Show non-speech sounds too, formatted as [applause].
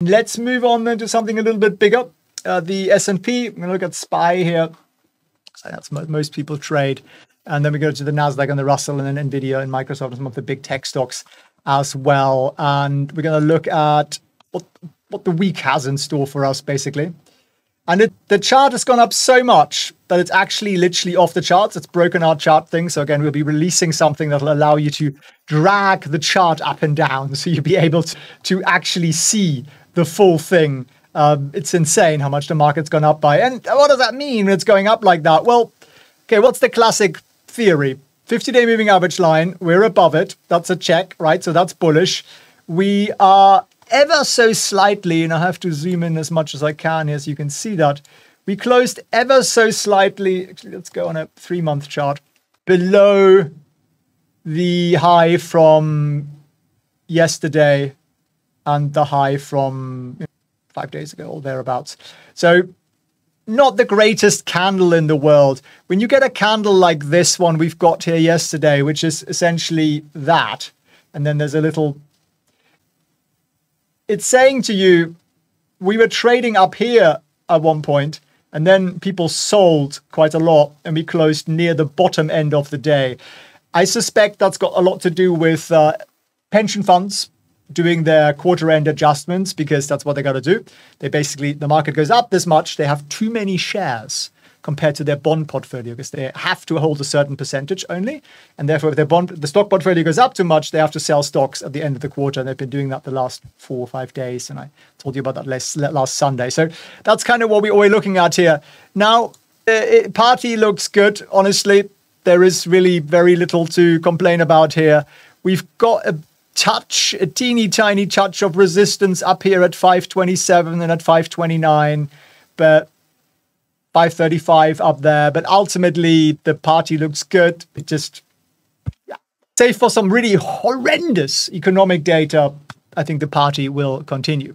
Let's move on then to something a little bit bigger. Uh, the S&P, I'm going to look at SPY here. So that's most people trade. And then we go to the NASDAQ and the Russell and then NVIDIA and Microsoft and some of the big tech stocks as well. And we're going to look at what, what the week has in store for us, basically. And it, the chart has gone up so much that it's actually literally off the charts. It's broken our chart thing. So again, we'll be releasing something that'll allow you to drag the chart up and down. [laughs] So you'll be able to, to actually see the full thing. Um, it's insane how much the market's gone up by. And what does that mean when it's going up like that? Well, okay, what's the classic theory? 50 day moving average line, we're above it. That's a check, right? So that's bullish. We are ever so slightly, and I have to zoom in as much as I can here so you can see that. We closed ever so slightly, actually, let's go on a three month chart, below the high from yesterday and the high from five days ago or thereabouts. So, not the greatest candle in the world. When you get a candle like this one we've got here yesterday, which is essentially that, and then there's a little it's saying to you, we were trading up here at one point, and then people sold quite a lot, and we closed near the bottom end of the day. I suspect that's got a lot to do with uh, pension funds doing their quarter end adjustments because that's what they got to do. They basically, the market goes up this much, they have too many shares compared to their bond portfolio because they have to hold a certain percentage only. And therefore, if their bond, the stock portfolio goes up too much, they have to sell stocks at the end of the quarter. And they've been doing that the last four or five days. And I told you about that last, last Sunday. So that's kind of what we, we're looking at here. Now, uh, party looks good, honestly. There is really very little to complain about here. We've got a touch, a teeny tiny touch of resistance up here at 527 and at 529. But 535 up there. But ultimately, the party looks good. It just, yeah. Save for some really horrendous economic data, I think the party will continue.